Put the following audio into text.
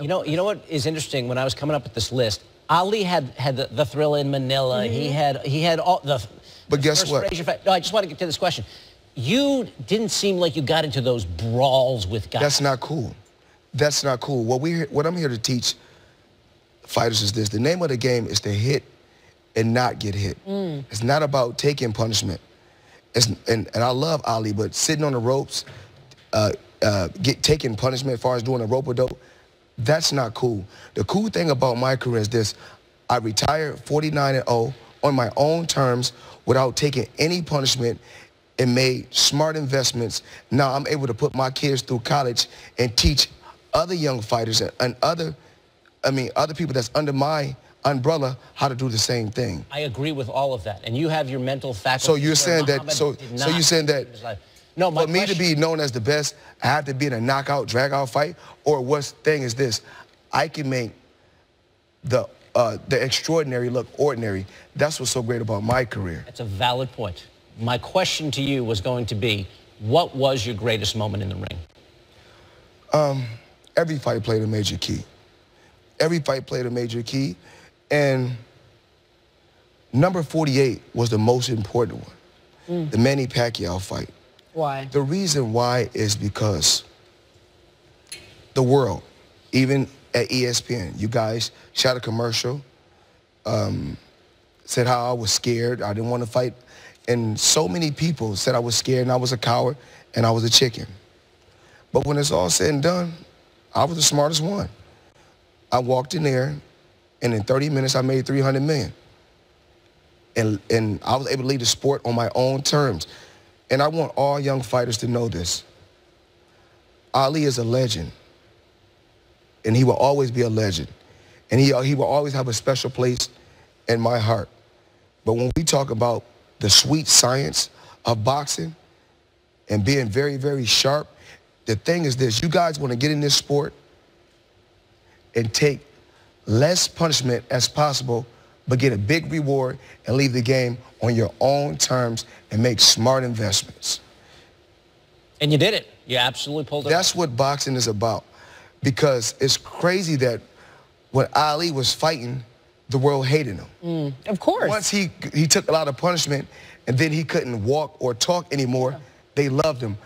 You know, you know what is interesting? When I was coming up with this list, Ali had had the, the Thrilla in Manila. Mm -hmm. He Mm-hmm. had he had all the. But the guess what? No, I just want to get to this question. You didn't seem like you got into those brawls with guys. That's not cool. That's not cool. What we what I'm here to teach fighters is this: the name of the game is to hit and not get hit. Mm. It's not about taking punishment. It's, and, and I love Ali, but sitting on the ropes, uh, uh, get taking punishment as far as doing a rope a dope, that's not cool. The cool thing about my career is this: I retired 49 and 0 on my own terms without taking any punishment and made smart investments. Now I'm able to put my kids through college and teach other young fighters and other, I mean, other people that's under my umbrella how to do the same thing. I agree with all of that, and you have your mental faculty. So you're saying that? So so you're saying that? No, my for me to be known as the best, I have to be in a knockout, drag-out fight, or what thing is this? I can make the uh, the extraordinary look ordinary. That's what's so great about my career. That's a valid point. My question to you was going to be, what was your greatest moment in the ring? Um, every fight played a major key. Every fight played a major key, and number 48 was the most important one, mm. the Manny Pacquiao fight. Why? The reason why is because the world, even at ESPN, you guys shot a commercial, um, said how I was scared, I didn't want to fight, and so many people said I was scared and I was a coward and I was a chicken. But when it's all said and done, I was the smartest one. I walked in there, and in 30 minutes, I made 300 million. And, and I was able to lead the sport on my own terms. And I want all young fighters to know this. Ali is a legend. And he will always be a legend. And he, he will always have a special place in my heart. But when we talk about the sweet science of boxing and being very, very sharp, the thing is this. You guys want to get in this sport and take less punishment as possible, but get a big reward and leave the game on your own terms and make smart investments. And you did it. You absolutely pulled it That's off. what boxing is about. Because it's crazy that when Ali was fighting, the world hated him. Mm, of course. Once he, he took a lot of punishment and then he couldn't walk or talk anymore, they loved him.